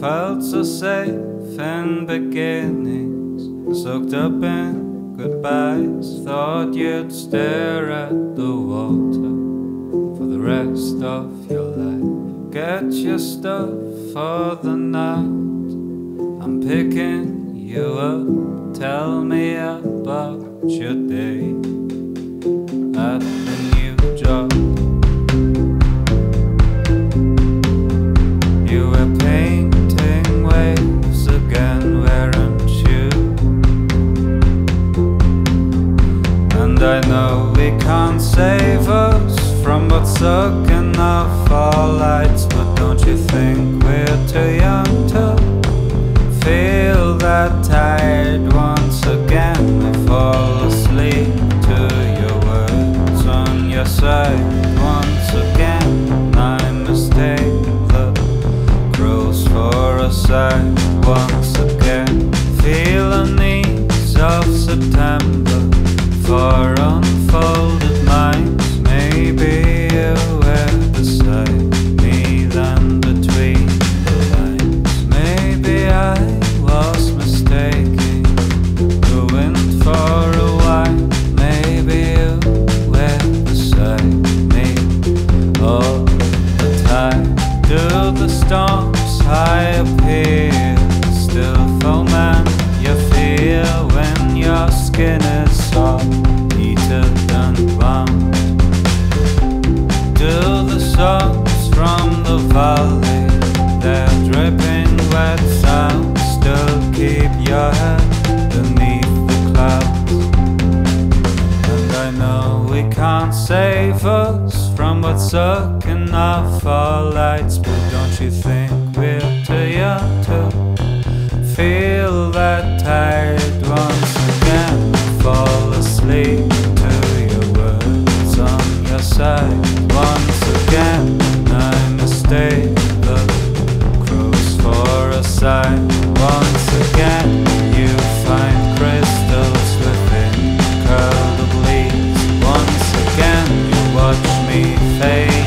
Felt so safe in beginnings, soaked up in goodbyes. Thought you'd stare at the water for the rest of your life. Get your stuff for the night. I'm picking you up. Tell me about your day save us from what's sucking off our lights, but don't you think we're too young to feel that tired once again? We fall asleep to your words on your side once again. I mistake the grows for a sigh once again. Feel the needs of September for unfolded storms high appear? Still foment you feel when your skin is soft, heated and wound. Do the songs from the valley, their dripping wet sounds still keep your head beneath the clouds? And I know we can't save us from what's sucking up you think we're too young to feel that tired once again? Fall asleep to your words on your side once again. I mistake the cruise for a sign once again. You find crystals within curled leaves once again. You watch me fade.